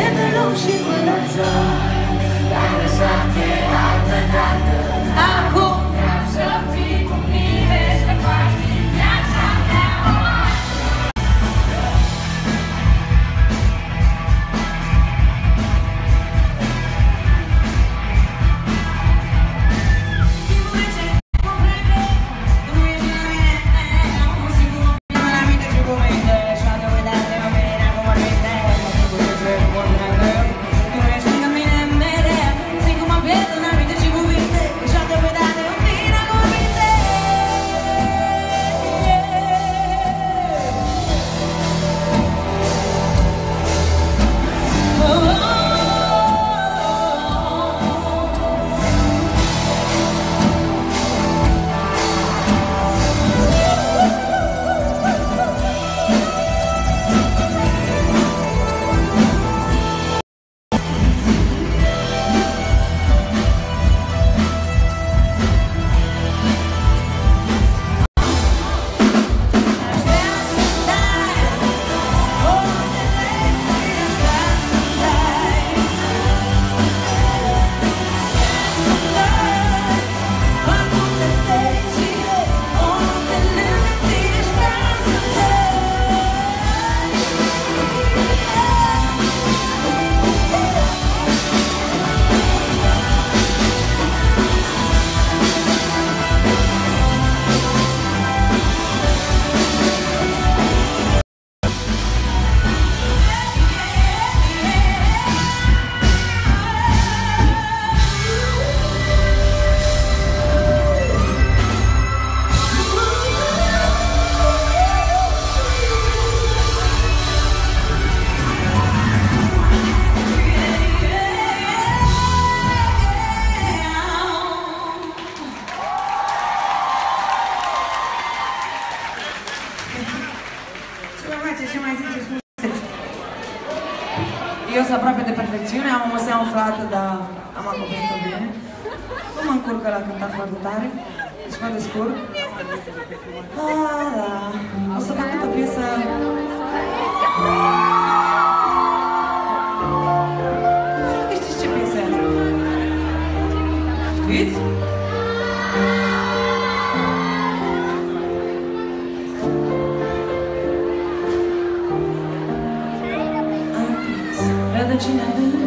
Never know she will absorb. That is something I've been eu sunt aproape de perfecțiune, am o măsea umflată, dar am acoperit-o bine. Nu mă încurcă la cântat foarte tare, deci mă descurc. Ah, da. O să fac o piesă... Rădăcina de